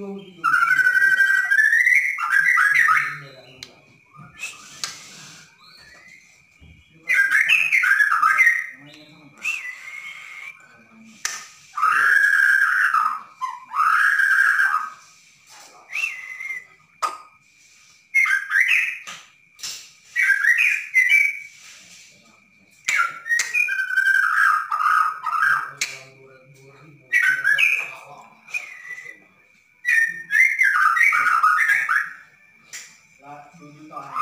não, não God